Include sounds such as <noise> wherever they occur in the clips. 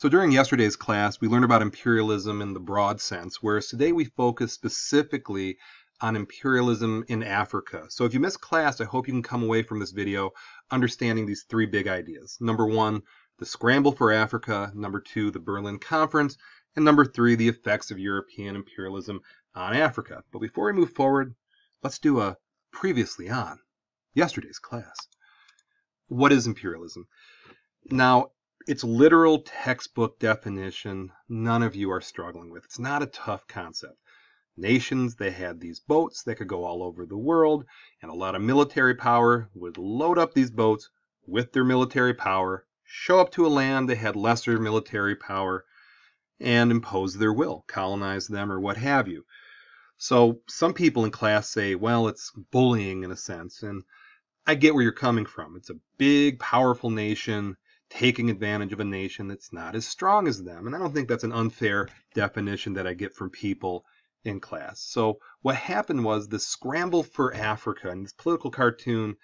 So during yesterday's class, we learned about imperialism in the broad sense, whereas today we focus specifically on imperialism in Africa. So if you missed class, I hope you can come away from this video understanding these three big ideas. Number one, the scramble for Africa. Number two, the Berlin Conference. And number three, the effects of European imperialism on Africa. But before we move forward, let's do a previously on yesterday's class. What is imperialism? Now, its literal textbook definition, none of you are struggling with. It's not a tough concept. Nations, they had these boats that could go all over the world, and a lot of military power would load up these boats with their military power, show up to a land they had lesser military power, and impose their will, colonize them, or what have you. So some people in class say, well, it's bullying in a sense, and I get where you're coming from. It's a big, powerful nation taking advantage of a nation that's not as strong as them. And I don't think that's an unfair definition that I get from people in class. So what happened was the scramble for Africa, and this political cartoon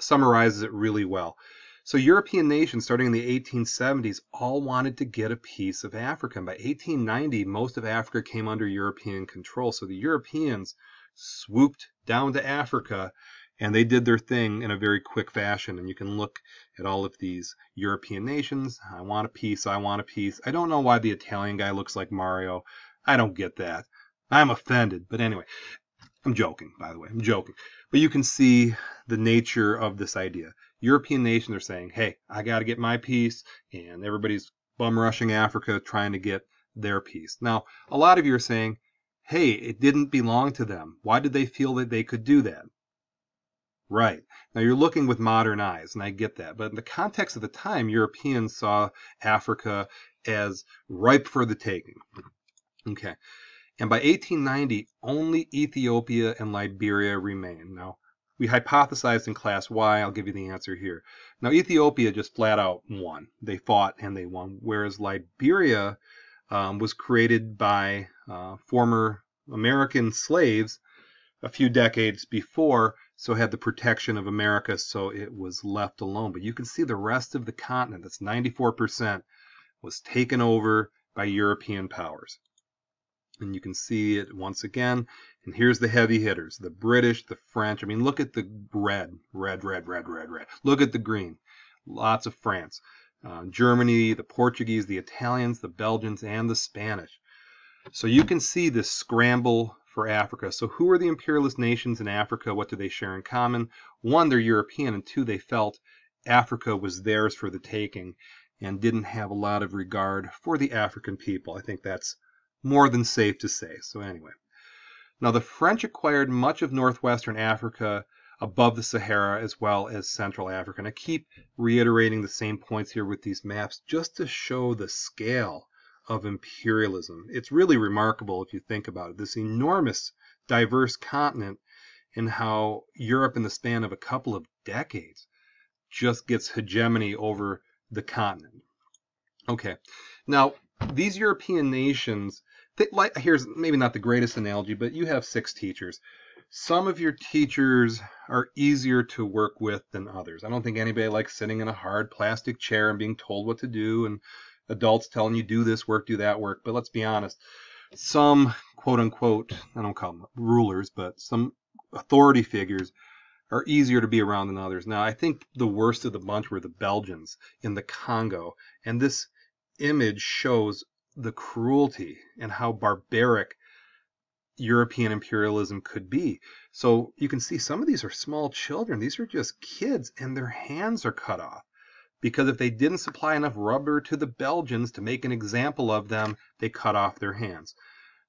summarizes it really well. So European nations starting in the 1870s all wanted to get a piece of Africa. And by 1890, most of Africa came under European control. So the Europeans swooped down to Africa and they did their thing in a very quick fashion. And you can look at all of these European nations. I want a piece. I want a piece. I don't know why the Italian guy looks like Mario. I don't get that. I'm offended. But anyway, I'm joking, by the way. I'm joking. But you can see the nature of this idea. European nations are saying, hey, I got to get my piece. And everybody's bum rushing Africa trying to get their piece. Now, a lot of you are saying, hey, it didn't belong to them. Why did they feel that they could do that? Right. Now you're looking with modern eyes, and I get that. But in the context of the time, Europeans saw Africa as ripe for the taking. Okay. And by 1890, only Ethiopia and Liberia remained. Now, we hypothesized in class why. I'll give you the answer here. Now, Ethiopia just flat out won. They fought and they won. Whereas Liberia um, was created by uh, former American slaves a few decades before so had the protection of America, so it was left alone. But you can see the rest of the continent, that's 94%, was taken over by European powers. And you can see it once again. And here's the heavy hitters the British, the French. I mean, look at the red, red, red, red, red, red. Look at the green. Lots of France. Uh, Germany, the Portuguese, the Italians, the Belgians, and the Spanish. So you can see this scramble for Africa. So who are the imperialist nations in Africa? What do they share in common? One, they're European, and two, they felt Africa was theirs for the taking and didn't have a lot of regard for the African people. I think that's more than safe to say. So anyway. Now the French acquired much of northwestern Africa above the Sahara as well as Central Africa. And I keep reiterating the same points here with these maps just to show the scale of imperialism. It's really remarkable if you think about it. This enormous, diverse continent and how Europe, in the span of a couple of decades, just gets hegemony over the continent. Okay, now these European nations, they, like, here's maybe not the greatest analogy, but you have six teachers. Some of your teachers are easier to work with than others. I don't think anybody likes sitting in a hard plastic chair and being told what to do and adults telling you do this work, do that work. But let's be honest, some quote unquote, I don't call them rulers, but some authority figures are easier to be around than others. Now, I think the worst of the bunch were the Belgians in the Congo. And this image shows the cruelty and how barbaric European imperialism could be. So you can see some of these are small children. These are just kids, and their hands are cut off because if they didn't supply enough rubber to the Belgians to make an example of them, they cut off their hands.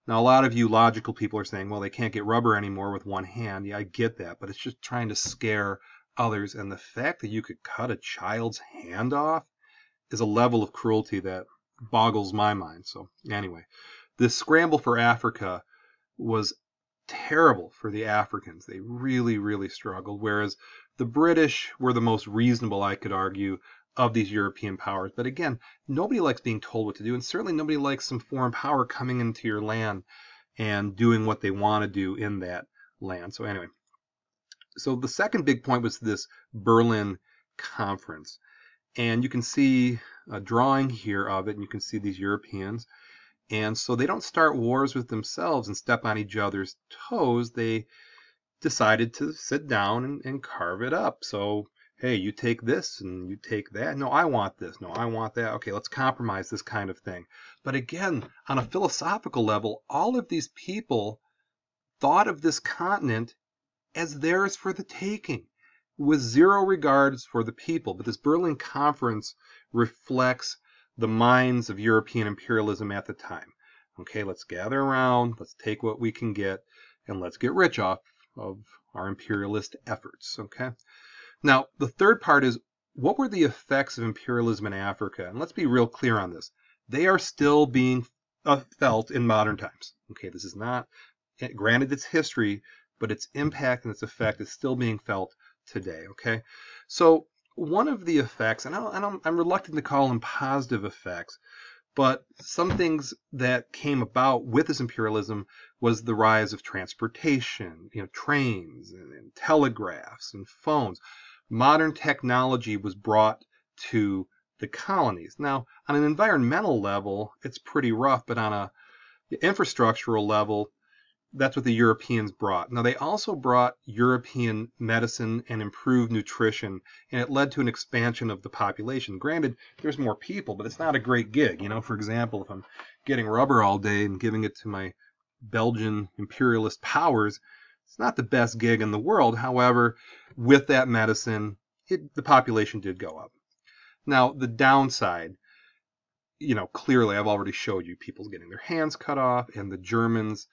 Now, a lot of you logical people are saying, well, they can't get rubber anymore with one hand. Yeah, I get that, but it's just trying to scare others. And the fact that you could cut a child's hand off is a level of cruelty that boggles my mind. So, anyway, this scramble for Africa was terrible for the Africans. They really, really struggled. Whereas the British were the most reasonable, I could argue, of these European powers. But again, nobody likes being told what to do, and certainly nobody likes some foreign power coming into your land and doing what they want to do in that land. So anyway, so the second big point was this Berlin conference. And you can see a drawing here of it, and you can see these Europeans. And so they don't start wars with themselves and step on each other's toes. They decided to sit down and, and carve it up. So, hey, you take this and you take that. No, I want this. No, I want that. Okay, let's compromise this kind of thing. But again, on a philosophical level, all of these people thought of this continent as theirs for the taking with zero regards for the people. But this Berlin Conference reflects the minds of European imperialism at the time. Okay, let's gather around, let's take what we can get, and let's get rich off of our imperialist efforts. Okay. Now, the third part is what were the effects of imperialism in Africa? And let's be real clear on this. They are still being uh, felt in modern times. Okay, this is not, granted, it's history, but its impact and its effect is still being felt today. Okay, so one of the effects, and I am reluctant to call them positive effects, but some things that came about with this imperialism was the rise of transportation, you know, trains and, and telegraphs and phones. Modern technology was brought to the colonies. Now, on an environmental level, it's pretty rough, but on a infrastructural level, that's what the Europeans brought. Now, they also brought European medicine and improved nutrition, and it led to an expansion of the population. Granted, there's more people, but it's not a great gig. You know, for example, if I'm getting rubber all day and giving it to my Belgian imperialist powers, it's not the best gig in the world. However, with that medicine, it, the population did go up. Now, the downside, you know, clearly I've already showed you people getting their hands cut off, and the Germans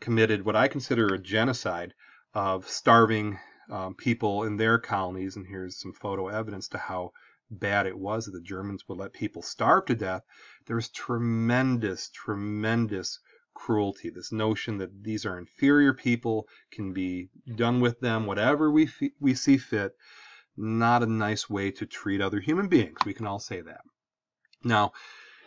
committed what I consider a genocide of starving um, people in their colonies. And here's some photo evidence to how bad it was that the Germans would let people starve to death. There was tremendous, tremendous cruelty. This notion that these are inferior people can be done with them whatever we we see fit. Not a nice way to treat other human beings. We can all say that. Now,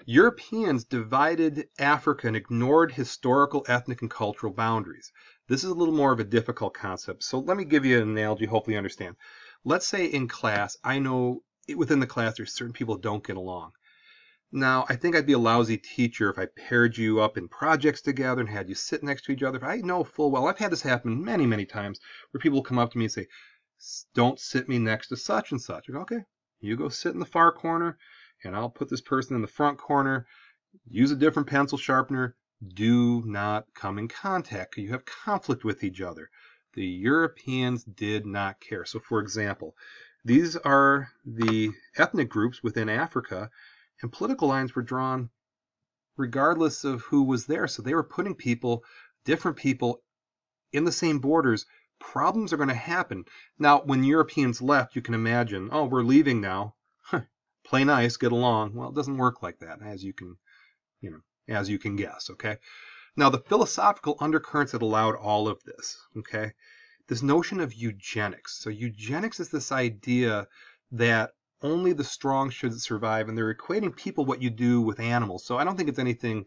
Europeans divided Africa and ignored historical, ethnic, and cultural boundaries. This is a little more of a difficult concept. So let me give you an analogy, hopefully you understand. Let's say in class, I know within the class there's certain people don't get along. Now, I think I'd be a lousy teacher if I paired you up in projects together and had you sit next to each other. I know full well, I've had this happen many, many times where people come up to me and say, don't sit me next to such and such. I Go, okay, you go sit in the far corner and I'll put this person in the front corner, use a different pencil sharpener, do not come in contact. You have conflict with each other. The Europeans did not care. So, for example, these are the ethnic groups within Africa, and political lines were drawn regardless of who was there. So they were putting people, different people, in the same borders. Problems are going to happen. Now, when Europeans left, you can imagine, oh, we're leaving now play nice, get along. Well, it doesn't work like that, as you can, you know, as you can guess. Okay. Now, the philosophical undercurrents that allowed all of this. Okay, this notion of eugenics. So, eugenics is this idea that only the strong should survive, and they're equating people what you do with animals. So, I don't think it's anything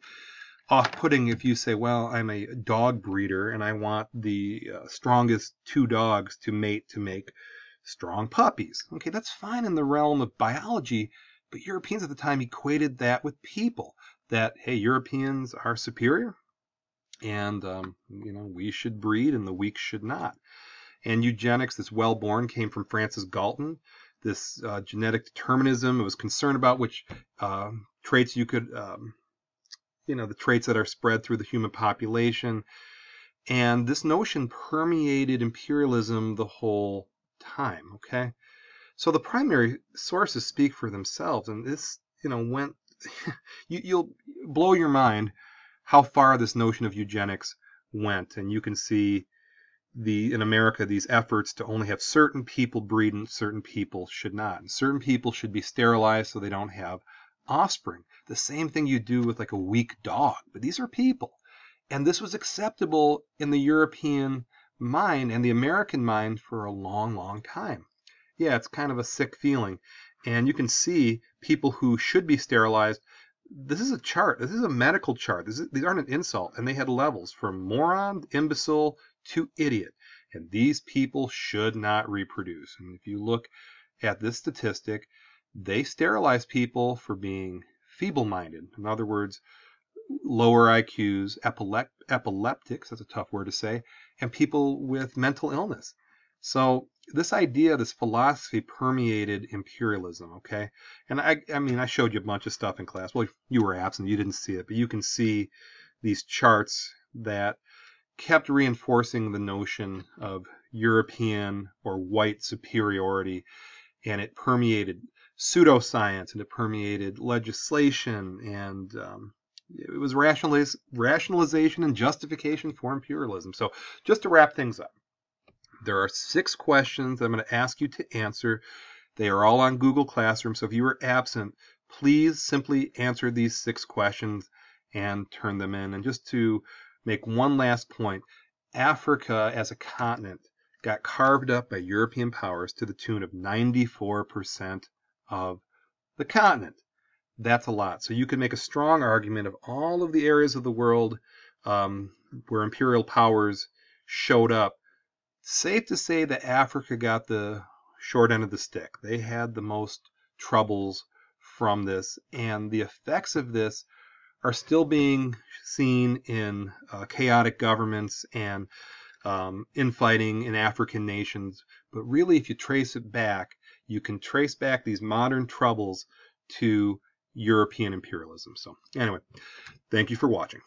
off-putting if you say, well, I'm a dog breeder and I want the uh, strongest two dogs to mate to make strong puppies. Okay, that's fine in the realm of biology, but Europeans at the time equated that with people. That hey, Europeans are superior, and um, you know we should breed and the weak should not. And eugenics, this well-born, came from Francis Galton. This uh, genetic determinism, it was concerned about which uh, traits you could, um, you know, the traits that are spread through the human population. And this notion permeated imperialism the whole time, okay? So the primary sources speak for themselves, and this, you know, went, <laughs> you, you'll blow your mind how far this notion of eugenics went, and you can see the in America these efforts to only have certain people breed and certain people should not. And certain people should be sterilized so they don't have offspring. The same thing you do with like a weak dog, but these are people. And this was acceptable in the European mind and the American mind for a long, long time. Yeah, it's kind of a sick feeling. And you can see people who should be sterilized. This is a chart. This is a medical chart. Is, these aren't an insult. And they had levels from moron, imbecile to idiot. And these people should not reproduce. And if you look at this statistic, they sterilize people for being feeble-minded. In other words, lower IQs, epilep epileptics, that's a tough word to say, and people with mental illness. So this idea, this philosophy permeated imperialism, okay? And I, I mean, I showed you a bunch of stuff in class. Well, you were absent, you didn't see it, but you can see these charts that kept reinforcing the notion of European or white superiority, and it permeated pseudoscience and it permeated legislation and um, it was rationaliz rationalization and justification for imperialism. So just to wrap things up, there are six questions I'm going to ask you to answer. They are all on Google Classroom, so if you were absent, please simply answer these six questions and turn them in. And just to make one last point, Africa as a continent got carved up by European powers to the tune of 94% of the continent. That's a lot. So you could make a strong argument of all of the areas of the world um, where imperial powers showed up. Safe to say that Africa got the short end of the stick. They had the most troubles from this, and the effects of this are still being seen in uh, chaotic governments and um, infighting in African nations. But really, if you trace it back, you can trace back these modern troubles to European imperialism. So, anyway, thank you for watching.